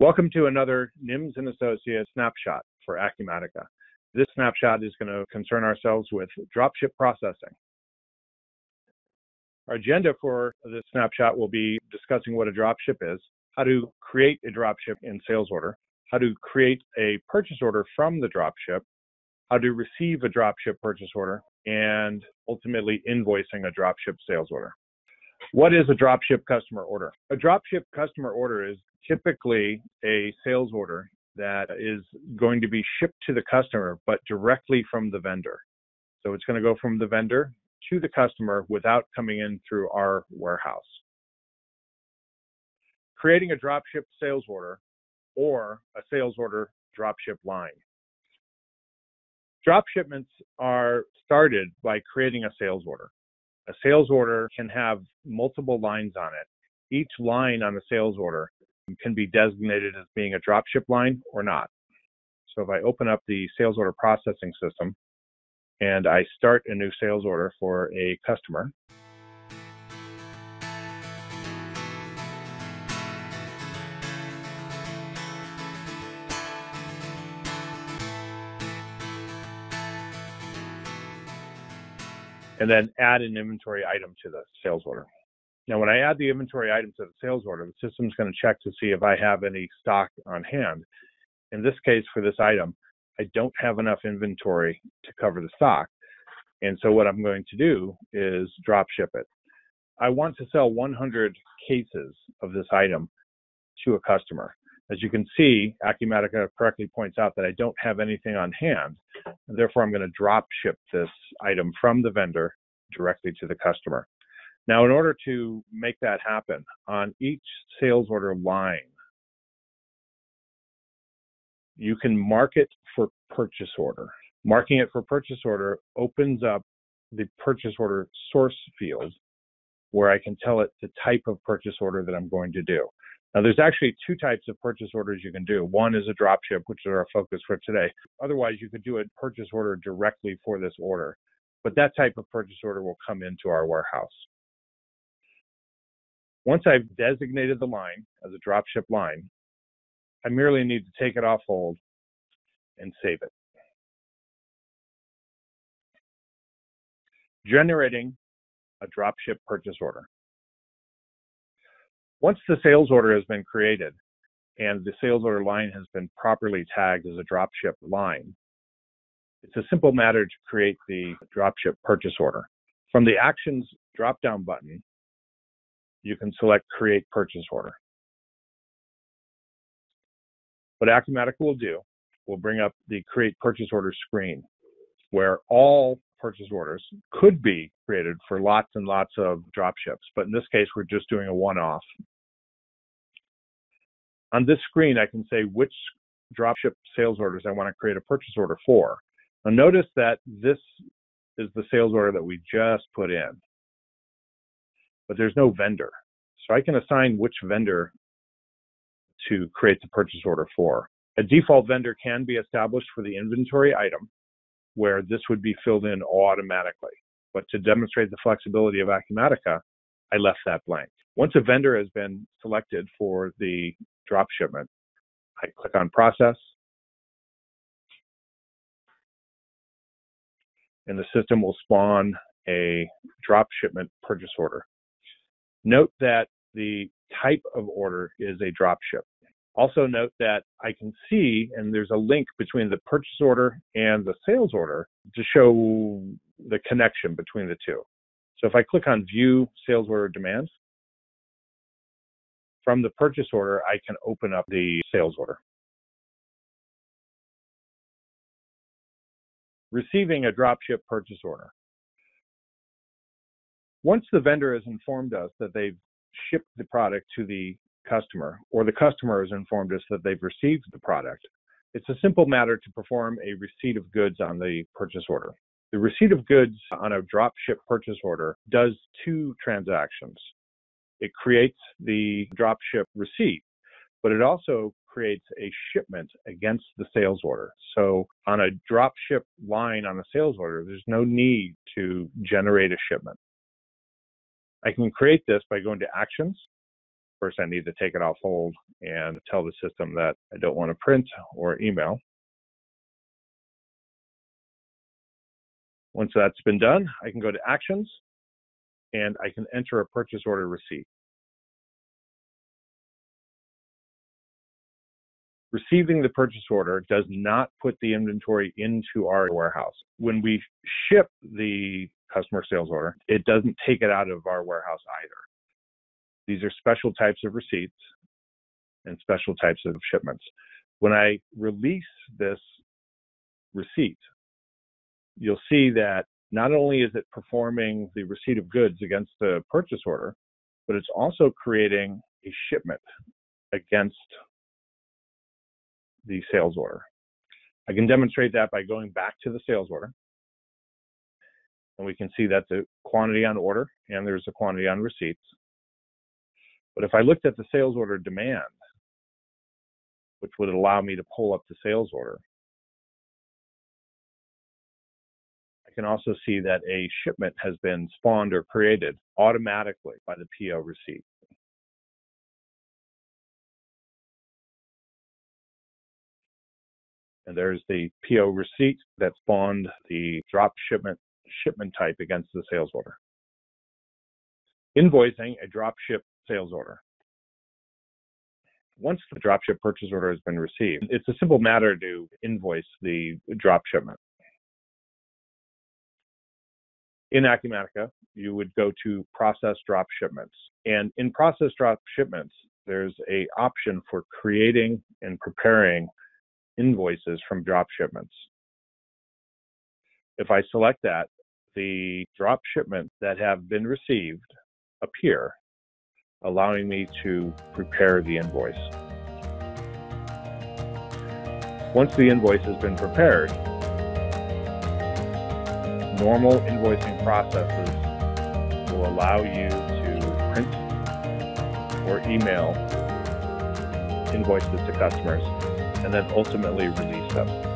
Welcome to another NIMS and Associates snapshot for Acumatica. This snapshot is going to concern ourselves with dropship processing. Our agenda for this snapshot will be discussing what a dropship is, how to create a dropship in sales order, how to create a purchase order from the dropship, how to receive a dropship purchase order, and ultimately invoicing a dropship sales order. What is a dropship customer order? A dropship customer order is typically a sales order that is going to be shipped to the customer, but directly from the vendor. So it's going to go from the vendor to the customer without coming in through our warehouse. Creating a dropship sales order or a sales order dropship line. Drop shipments are started by creating a sales order. A sales order can have multiple lines on it. Each line on the sales order can be designated as being a dropship line or not. So if I open up the sales order processing system and I start a new sales order for a customer, and then add an inventory item to the sales order. Now, when I add the inventory item to the sales order, the system's going to check to see if I have any stock on hand. In this case, for this item, I don't have enough inventory to cover the stock. And so what I'm going to do is drop ship it. I want to sell 100 cases of this item to a customer. As you can see, Acumatica correctly points out that I don't have anything on hand. And therefore, I'm going to drop ship this item from the vendor directly to the customer. Now, in order to make that happen, on each sales order line, you can mark it for purchase order. Marking it for purchase order opens up the purchase order source field where I can tell it the type of purchase order that I'm going to do. Now, there's actually two types of purchase orders you can do. One is a dropship, which is our focus for today. Otherwise, you could do a purchase order directly for this order, but that type of purchase order will come into our warehouse. Once I've designated the line as a dropship line, I merely need to take it off hold and save it. Generating a dropship purchase order. Once the sales order has been created and the sales order line has been properly tagged as a dropship line, it's a simple matter to create the dropship purchase order. From the Actions drop-down button, you can select Create Purchase Order. What Acumatica will do will bring up the Create Purchase Order screen, where all purchase orders could be created for lots and lots of dropships, but in this case, we're just doing a one-off. On this screen, I can say which dropship sales orders I want to create a purchase order for. Now notice that this is the sales order that we just put in, but there's no vendor. So I can assign which vendor to create the purchase order for. A default vendor can be established for the inventory item, where this would be filled in automatically. But to demonstrate the flexibility of Acumatica, I left that blank. Once a vendor has been selected for the drop shipment, I click on process. And the system will spawn a drop shipment purchase order. Note that the type of order is a drop ship. Also note that I can see, and there's a link between the purchase order and the sales order to show the connection between the two. So if I click on View Sales Order Demands, from the purchase order, I can open up the sales order. Receiving a dropship purchase order. Once the vendor has informed us that they've shipped the product to the customer, or the customer has informed us that they've received the product, it's a simple matter to perform a receipt of goods on the purchase order. The receipt of goods on a dropship purchase order does two transactions. It creates the dropship receipt, but it also creates a shipment against the sales order. So on a dropship line on a sales order, there's no need to generate a shipment. I can create this by going to Actions, First, I need to take it off hold and tell the system that I don't want to print or email. Once that's been done, I can go to Actions and I can enter a purchase order receipt. Receiving the purchase order does not put the inventory into our warehouse. When we ship the customer sales order, it doesn't take it out of our warehouse either. These are special types of receipts and special types of shipments. When I release this receipt, you'll see that not only is it performing the receipt of goods against the purchase order, but it's also creating a shipment against the sales order. I can demonstrate that by going back to the sales order. And we can see that the quantity on order and there's a quantity on receipts. But if I looked at the sales order demand, which would allow me to pull up the sales order, I can also see that a shipment has been spawned or created automatically by the PO receipt. And there's the PO receipt that spawned the drop shipment shipment type against the sales order. Invoicing a drop ship sales order. Once the dropship purchase order has been received, it's a simple matter to invoice the drop shipment. In Acumatica, you would go to process drop shipments. And in process drop shipments, there's a option for creating and preparing invoices from drop shipments. If I select that, the drop shipments that have been received appear, allowing me to prepare the invoice. Once the invoice has been prepared, normal invoicing processes will allow you to print or email invoices to customers and then ultimately release them.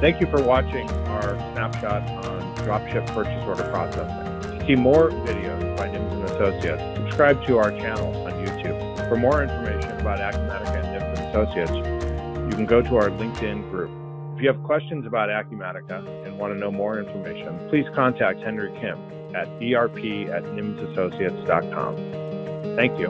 Thank you for watching our snapshot on dropship purchase order processing. To see more videos by Nims Associates, subscribe to our channel on YouTube. For more information about Acumatica and Nims Associates, you can go to our LinkedIn group. If you have questions about Acumatica and want to know more information, please contact Henry Kim at erp at nimsassociates.com. Thank you.